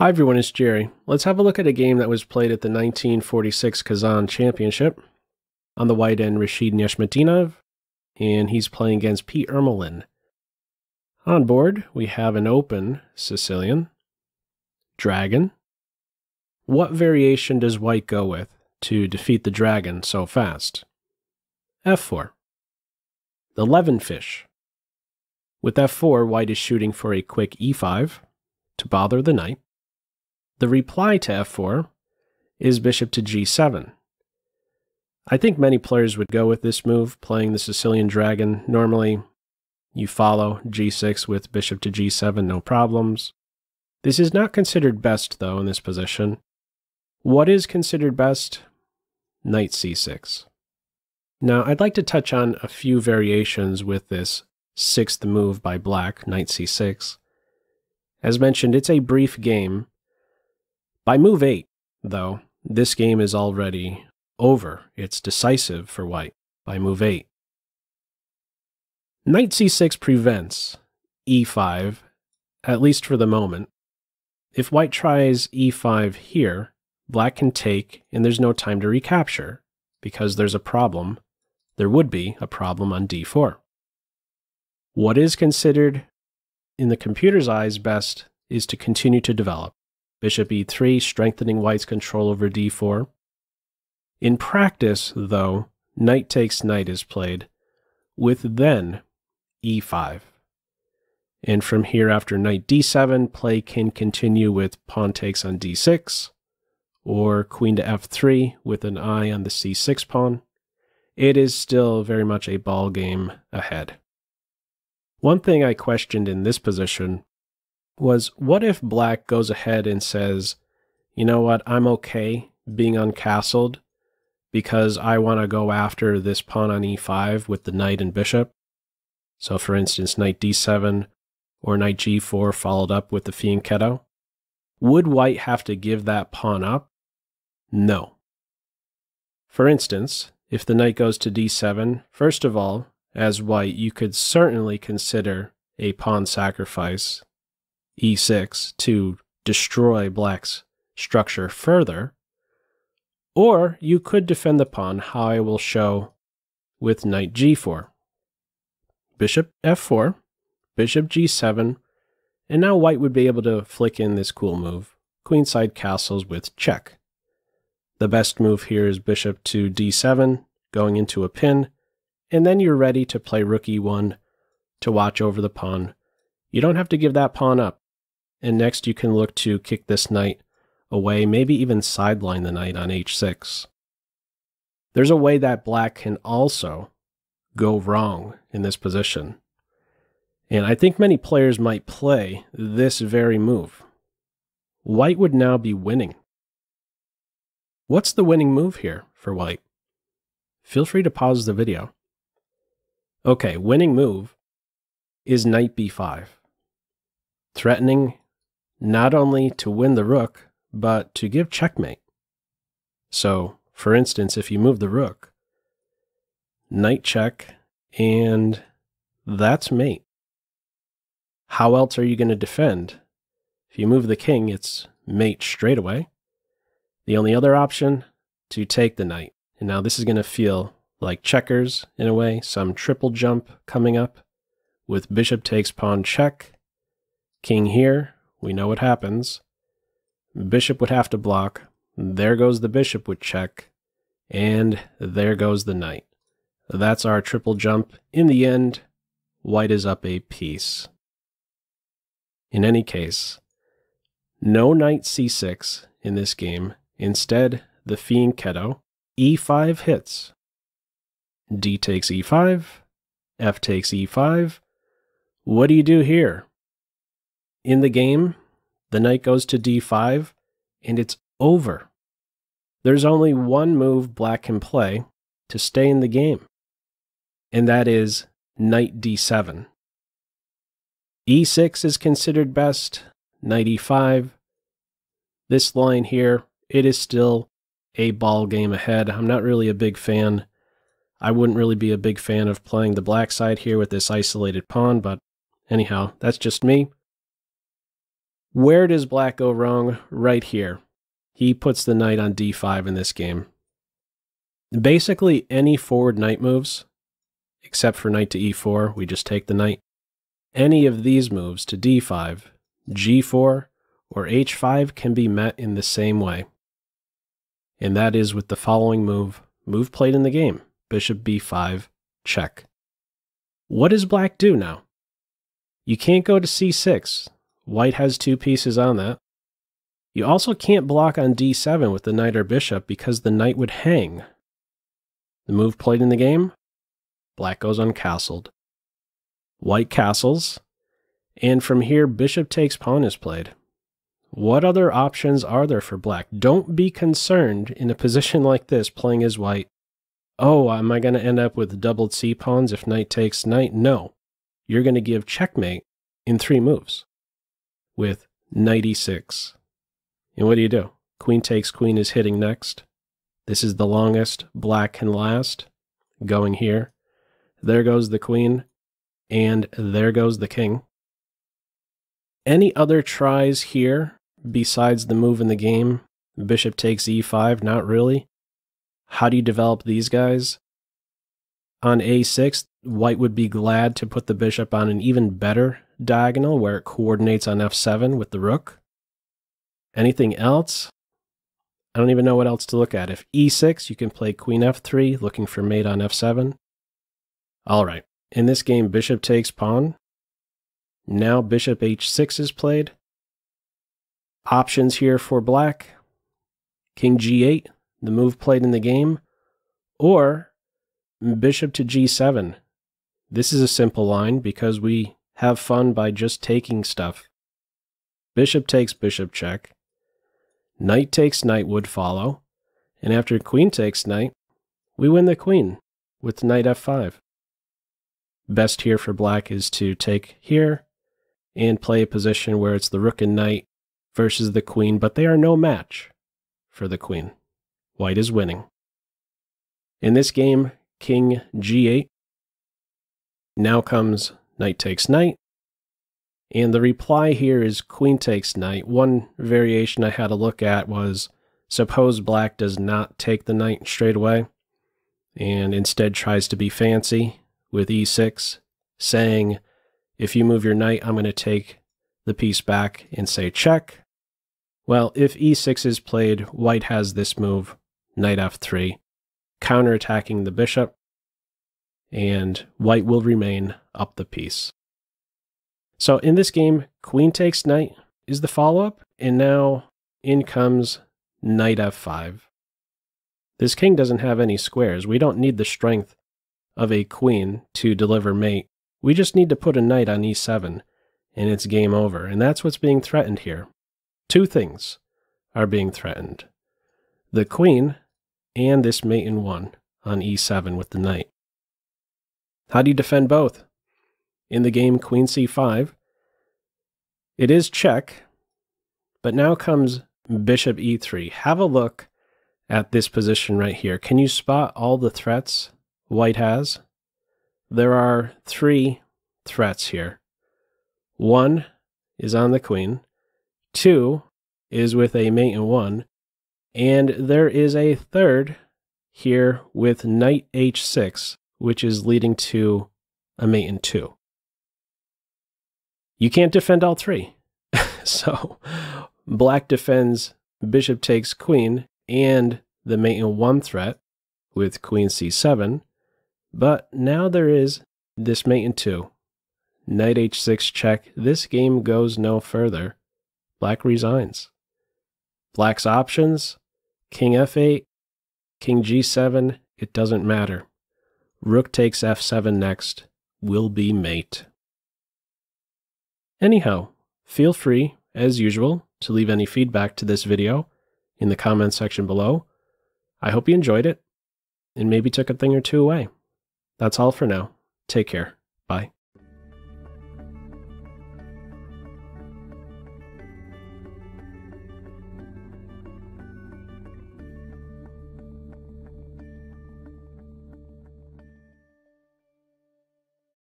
Hi everyone, it's Jerry. Let's have a look at a game that was played at the 1946 Kazan Championship. On the white end, Rashid Nezhmetdinov, and he's playing against Pete Ermolin. On board, we have an open Sicilian, Dragon. What variation does white go with to defeat the dragon so fast? F4. The Levenfish. With f4, white is shooting for a quick e5 to bother the knight. The reply to f4 is bishop to g7. I think many players would go with this move, playing the Sicilian dragon. Normally, you follow g6 with bishop to g7, no problems. This is not considered best, though, in this position. What is considered best? Knight c6. Now, I'd like to touch on a few variations with this sixth move by black, knight c6. As mentioned, it's a brief game. By move 8, though, this game is already over. It's decisive for white by move 8. Knight c6 prevents e5, at least for the moment. If white tries e5 here, black can take, and there's no time to recapture, because there's a problem. There would be a problem on d4. What is considered, in the computer's eyes, best is to continue to develop. Bishop e3, strengthening white's control over d4. In practice, though, knight takes knight is played, with then e5. And from here, after knight d7, play can continue with pawn takes on d6, or queen to f3 with an eye on the c6 pawn. It is still very much a ball game ahead. One thing I questioned in this position was what if black goes ahead and says, you know what, I'm okay being uncastled because I want to go after this pawn on e5 with the knight and bishop. So for instance, knight d7 or knight g4 followed up with the fianchetto. Would white have to give that pawn up? No. For instance, if the knight goes to d7, first of all, as white, you could certainly consider a pawn sacrifice, e6, to destroy black's structure further. Or you could defend the pawn, how I will show with knight g4. Bishop f4, bishop g7, and now white would be able to flick in this cool move, queenside castles with check. The best move here is bishop to d7, going into a pin, and then you're ready to play rook e1 to watch over the pawn. You don't have to give that pawn up. And next you can look to kick this knight away, maybe even sideline the knight on h6. There's a way that black can also go wrong in this position. And I think many players might play this very move. White would now be winning. What's the winning move here for white? Feel free to pause the video. Okay, winning move is knight b5, threatening not only to win the rook, but to give checkmate. So, for instance, if you move the rook, knight check, and that's mate. How else are you going to defend? If you move the king, it's mate straight away. The only other option, to take the knight. And now this is going to feel like checkers in a way, some triple jump coming up with bishop takes pawn check, king here, we know what happens. Bishop would have to block. There goes the bishop with check, and there goes the knight. That's our triple jump. In the end, white is up a piece. In any case, no knight c6 in this game. Instead, the fianchetto, e5 hits, d takes e5, f takes e5. What do you do here? In the game, the knight goes to d5, and it's over. There's only one move black can play to stay in the game, and that is knight d7. e6 is considered best, knight e5. This line here, it is still a ball game ahead. I'm not really a big fan I wouldn't really be a big fan of playing the black side here with this isolated pawn, but anyhow, that's just me. Where does black go wrong? Right here. He puts the knight on d5 in this game. Basically, any forward knight moves, except for knight to e4, we just take the knight. Any of these moves to d5, g4, or h5 can be met in the same way. And that is with the following move, move played in the game, bishop b5, check. What does black do now? You can't go to c6. White has two pieces on that. You also can't block on d7 with the knight or bishop because the knight would hang. The move played in the game? Black goes uncastled. White castles, and from here bishop takes pawn is played. What other options are there for black? Don't be concerned in a position like this playing as white. Oh, am I going to end up with doubled c pawns if knight takes knight? No. You're going to give checkmate in three moves with knight e6. And what do you do? Queen takes queen is hitting next. This is the longest black can last. Going here. There goes the queen. And there goes the king. Any other tries here besides the move in the game? Bishop takes e5? Not really. How do you develop these guys? On a6, white would be glad to put the bishop on an even better diagonal where it coordinates on f7 with the rook. Anything else? I don't even know what else to look at. If e6, you can play queen f3, looking for mate on f7. All right. In this game, bishop takes pawn. Now bishop h6 is played. Options here for black. King g8, the move played in the game. Or bishop to g7. This is a simple line because we have fun by just taking stuff. Bishop takes bishop check. Knight takes knight would follow. And after queen takes knight, we win the queen with knight f5. Best here for black is to take here and play a position where it's the rook and knight versus the queen, but they are no match for the queen. White is winning. In this game, king g8. Now comes knight takes knight. And the reply here is queen takes knight. One variation I had a look at was suppose black does not take the knight straight away and instead tries to be fancy with e6, saying, if you move your knight, I'm going to take the piece back and say check. Well, if e6 is played, white has this move, knight f3, counterattacking the bishop, and white will remain up the piece. So in this game, queen takes knight is the follow-up, and now in comes knight f5. This king doesn't have any squares. We don't need the strength of a queen to deliver mate. We just need to put a knight on e7, and it's game over. And that's what's being threatened here. Two things are being threatened. The queen and this mate in 1 on e7 with the knight. How do you defend both? in the game queen c5. It is check, but now comes bishop e3. Have a look at this position right here. Can you spot all the threats white has? There are three threats here. One is on the queen. Two is with a mate in one. And there is a third here with knight h6, which is leading to a mate in two you can't defend all three. so black defends bishop takes queen and the mate in one threat with queen c7. But now there is this mate in two. Knight h6 check. This game goes no further. Black resigns. Black's options king f8, king g7, it doesn't matter. Rook takes f7 next, will be mate. Anyhow, feel free, as usual, to leave any feedback to this video in the comments section below. I hope you enjoyed it and maybe took a thing or two away. That's all for now. Take care.